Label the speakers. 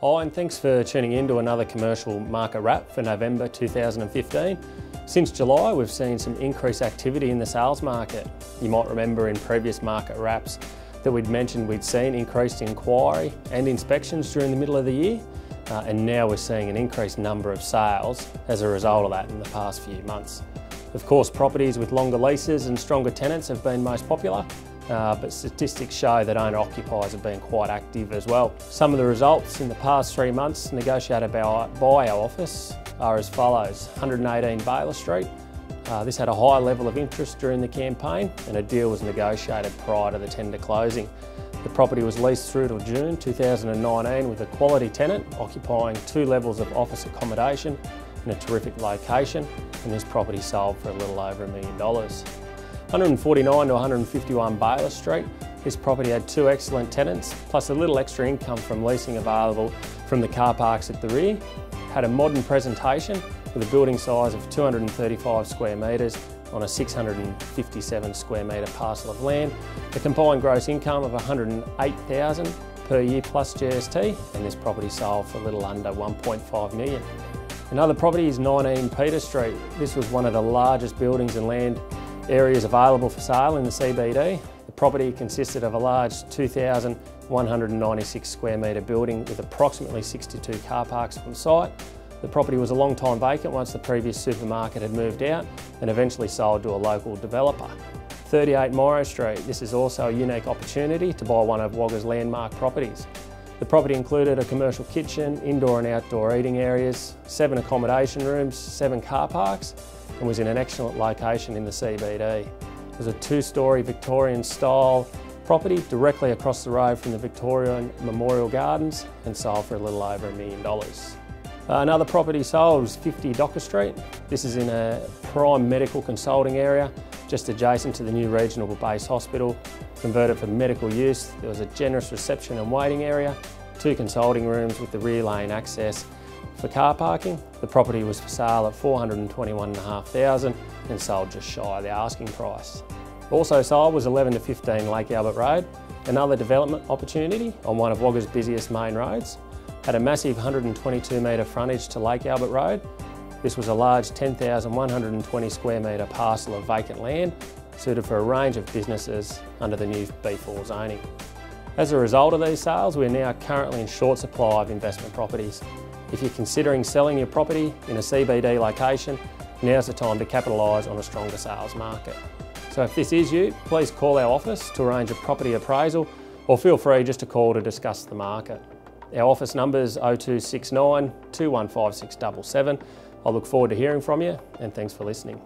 Speaker 1: Hi and thanks for tuning in to another commercial market wrap for November 2015. Since July we've seen some increased activity in the sales market. You might remember in previous market wraps that we'd mentioned we'd seen increased inquiry and inspections during the middle of the year uh, and now we're seeing an increased number of sales as a result of that in the past few months. Of course properties with longer leases and stronger tenants have been most popular uh, but statistics show that owner occupiers have been quite active as well. Some of the results in the past three months negotiated by our, by our office are as follows. 118 Baylis Street. Uh, this had a high level of interest during the campaign and a deal was negotiated prior to the tender closing. The property was leased through to June 2019 with a quality tenant occupying two levels of office accommodation in a terrific location and this property sold for a little over a million dollars. 149 to 151 Baylis Street. This property had two excellent tenants, plus a little extra income from leasing available from the car parks at the rear. Had a modern presentation with a building size of 235 square metres on a 657 square metre parcel of land. A combined gross income of 108,000 per year plus GST and this property sold for a little under 1.5 million. Another property is 19 Peter Street. This was one of the largest buildings and land areas available for sale in the CBD. The property consisted of a large 2,196 square metre building with approximately 62 car parks on site. The property was a long time vacant once the previous supermarket had moved out and eventually sold to a local developer. 38 Morrow Street, this is also a unique opportunity to buy one of Wagga's landmark properties. The property included a commercial kitchen, indoor and outdoor eating areas, seven accommodation rooms, seven car parks and was in an excellent location in the CBD. It was a two-storey Victorian style property directly across the road from the Victory Memorial Gardens and sold for a little over a million dollars. Uh, another property sold was 50 Docker Street. This is in a prime medical consulting area just adjacent to the new regional base hospital. Converted for medical use, there was a generous reception and waiting area, two consulting rooms with the rear lane access for car parking, the property was for sale at 421500 and sold just shy of the asking price. Also sold was 11 to 15 Lake Albert Road, another development opportunity on one of Wagga's busiest main roads. Had a massive 122 metre frontage to Lake Albert Road. This was a large 10,120 square metre parcel of vacant land suited for a range of businesses under the new B4 zoning. As a result of these sales, we're now currently in short supply of investment properties. If you're considering selling your property in a CBD location, now's the time to capitalise on a stronger sales market. So if this is you, please call our office to arrange a property appraisal or feel free just to call to discuss the market. Our office number is 0269 215677. I look forward to hearing from you and thanks for listening.